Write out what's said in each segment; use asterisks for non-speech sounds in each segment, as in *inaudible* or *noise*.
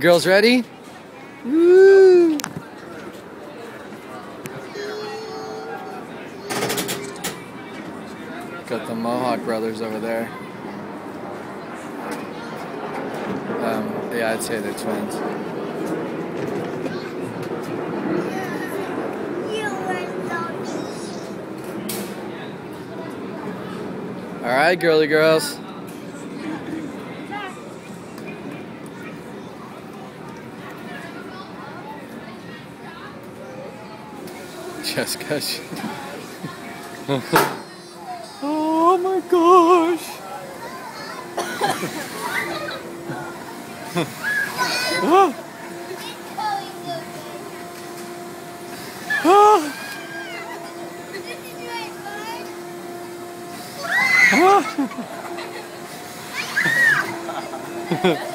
Girls ready? Woo! Got the Mohawk brothers over there. Um, yeah, I'd say they're twins. All right, girly girls. Jessica. oh my gosh. oh. Oh. Oh.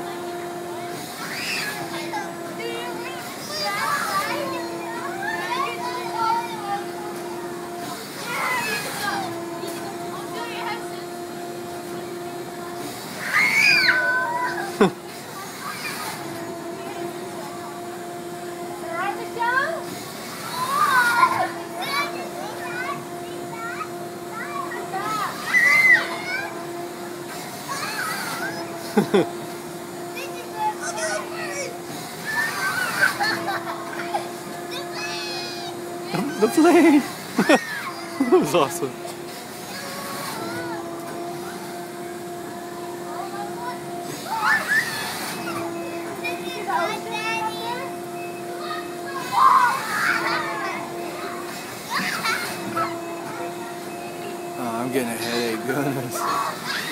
the plane! *laughs* that was awesome. Oh, I'm getting a headache, goodness.